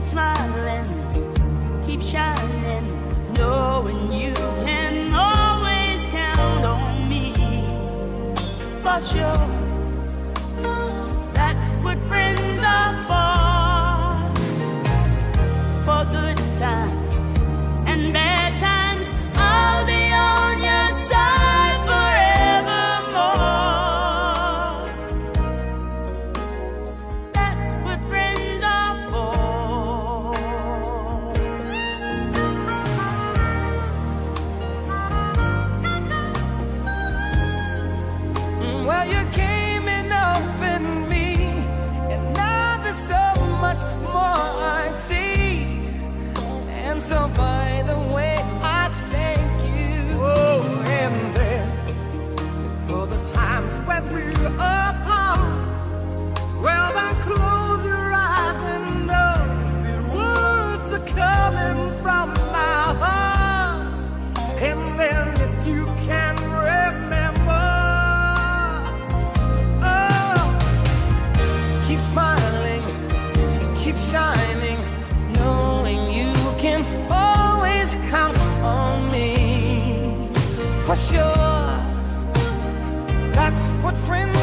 smiling, You came in open me, and now there's so much more I see. And so, by shining, knowing you can always count on me. For sure, that's what friends